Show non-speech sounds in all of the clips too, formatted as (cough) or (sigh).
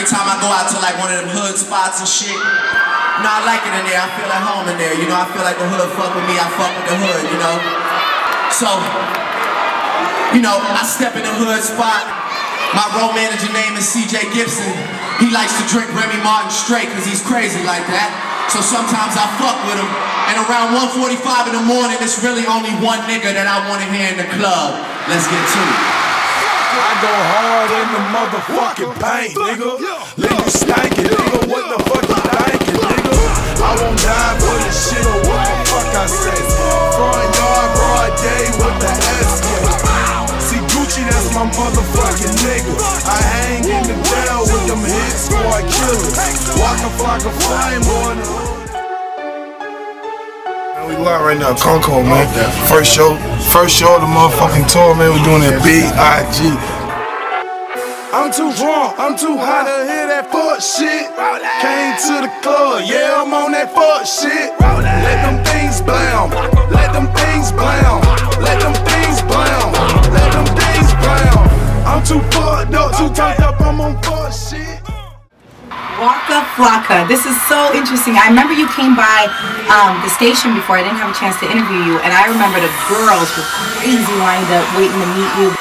every time I go out to like one of them hood spots and shit, you know, I like it in there. I feel at home in there. You know, I feel like the hood fuck with me. I fuck with the hood, you know. So, you know, I step in the hood spot. My road manager name is CJ Gibson. He likes to drink Remy Martin straight because he's crazy like that. So sometimes I fuck with him. And around 1.45 in the morning, it's really only one nigga that I want to hear in the club. Let's get to it. I go hard in the motherfucking paint, nigga. Let you stankin', nigga. What the fuck you thinking, nigga? I won't die for this shit or what the fuck I say. Front yard, broad day with the SK. See Gucci, that's my motherfucking nigga. I hang in the jail with them hit squad killers. Waka Flocka Flame on the we live right now, Concord, man. First show, first show of the motherfucking tour, man. We doing that Big IG. I'm too raw, I'm too hot to hear that fuck shit. Came to the club, yeah, I'm on that fuck shit. Let them things blam, let them things blam, let them things blam, let them things blam. I'm too fucked up, too turned up, I'm on fuck shit. Waka Flocka. This is so interesting. I remember you came by um, the station before. I didn't have a chance to interview you, and I remember the girls were crazy lined up waiting to meet you.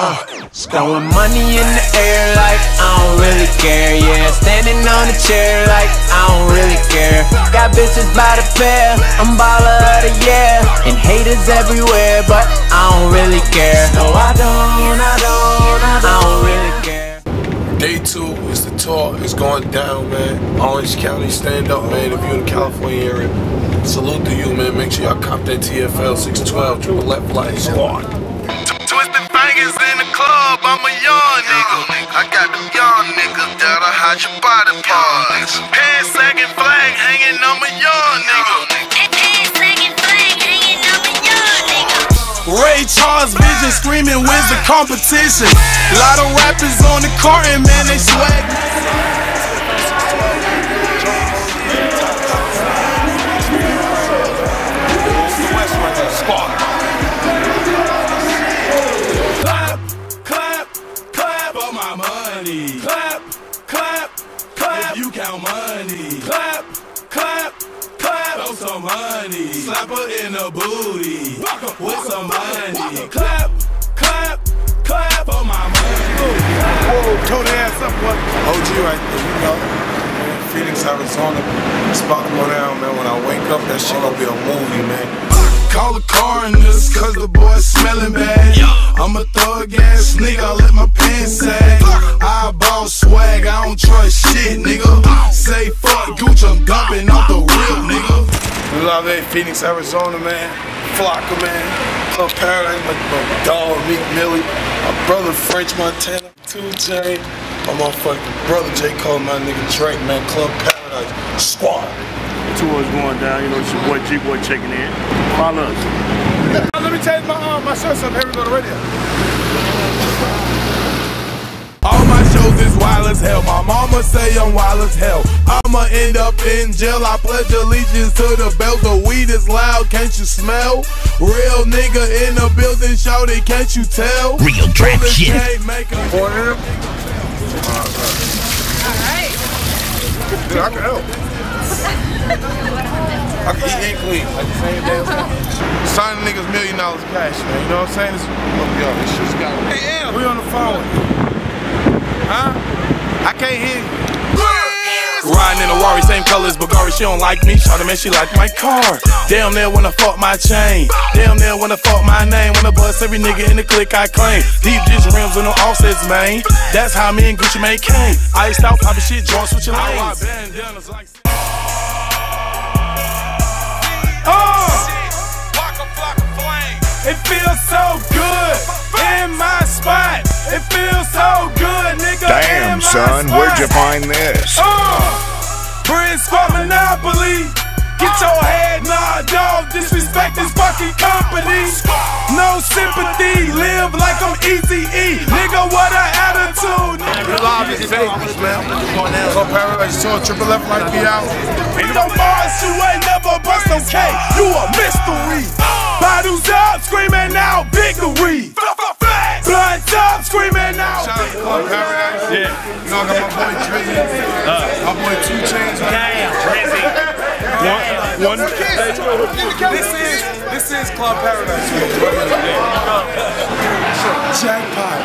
Throwing money in the air like I don't really care, yeah. Standing on the chair like I don't really care. Got bitches by the pair, I'm baller of the year. And haters everywhere, but I don't really care. No, I don't, I don't, I don't really care. Day two is the tour. It's going down, man. Orange County, stand up, man. If you're in the California area, salute to you, man. Make sure y'all cop that TFL 612 triple left flight squad. I got them young niggas that'll hide your body parts. Pants sagging flag hanging, I'm a young nigga. Ray Charles Vision screaming, where's the competition? lot of rappers on the carton, man, they swag. Money. Clap, clap, clap. If you count money. Clap, clap, clap. Throw some money. Slap her in the booty. With some money. Clap, clap, clap for my money. Whoa, toe the ass up, what? OG right there, you know. Man, Phoenix, Arizona. It's about to go down, man. When I wake up, that shit gonna be a movie, man. Call the coroners, cause the boy smelling bad. I'm a thug ass nigga, I let my pants sag. I ball swag, I don't trust shit, nigga. Say fuck Gucci, I'm dumping off the real nigga. We love it, Phoenix, Arizona, man. Flocka, man. Club Paradise, my, my dog, Meek Millie. My brother, French Montana. 2J. My motherfucking brother, J. Cole, my nigga Drake, man. Club Paradise. Squad. Tour is going down. You know, it's your boy G Boy checking in. Follow us. Let me change my um, my shirt up. Here we go to radio. All my shows is wild as hell. My mama say I'm wild as hell. I'ma end up in jail. I pledge allegiance to the belt. The weed is loud, can't you smell? Real nigga in the building, shout it, can't you tell? Real trap Bullets shit. can't make 'em- Dude, I can help. I can eat and clean like the same damn time. Signing niggas million dollars cash, man. You know what I'm saying? This, look, yo, this shit's got Hey, Em, we on the phone. Huh? I can't hear you. Riding in a Rari, same colors, Bulgari, she don't like me. Shawty man, she like my car. Damn near when I fuck my chain. Damn near when I fuck my name. When I bust every nigga in the clique I claim. Deep dish rims with no offsets, man. That's how me and Gucci Mane came. Iced out, poppin' shit, joints switching lanes. It feels so good in my spot. It feels so good, nigga. Damn, son, spot. where'd you find this? Uh, Brick Squad Monopoly. Get your head knocked off. Disrespect this fucking company. No sympathy. Live like I'm Easy E. Nigga, what a attitude. We live in It's Vegas, man. Club Paradise Tour, Triple F might be out. Ain't no Mars, you ain't never bust no K. You a mystery. Uh. Bottles up, screaming out victory. Blunts up, screaming out. Shout out to Club Paradise. Yeah. You know, I got my boy Drizzy. Uh. my boy Two Chainz. Damn, Drizzy. (laughs) One, one. This is, this is Club Paradise. Jackpot.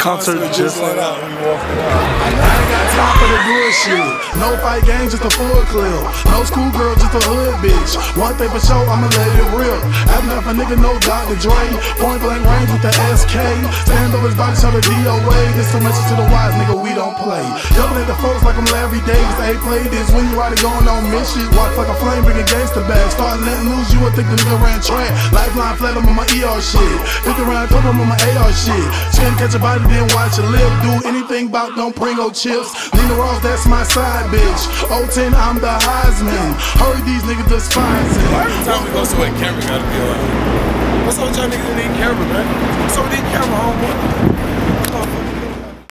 Concert just let out. I ain't got time for the bullshit. No fight game, just a full clip. No school girl, just a hood bitch. One thing for sure, I'ma let it rip. Having enough a nigga, no Dr. Dre. Point blank range with the SK. Stand up his body, show the DOA. This a message to the wise nigga, we don't play. Yelling at the folks like I'm Larry Davis. They play this when you already going on mission. Waka Flocka Flame, bringing gangster back. Starting letting loose, you would think the nigga ran track. Lifeline flat, I'm on my ER shit. 50 around, clip, I'm on my AR shit. Skin catch a body, then watch your lip. Do anything about don't bring no chips. Nina Ross, that's my side bitch. 010, I'm the Heisman. Hurry, these niggas despising. Every time we go somewhere, camera gotta be on. What's up with y'all niggas that need camera, man? What's up with these camera, homeboy?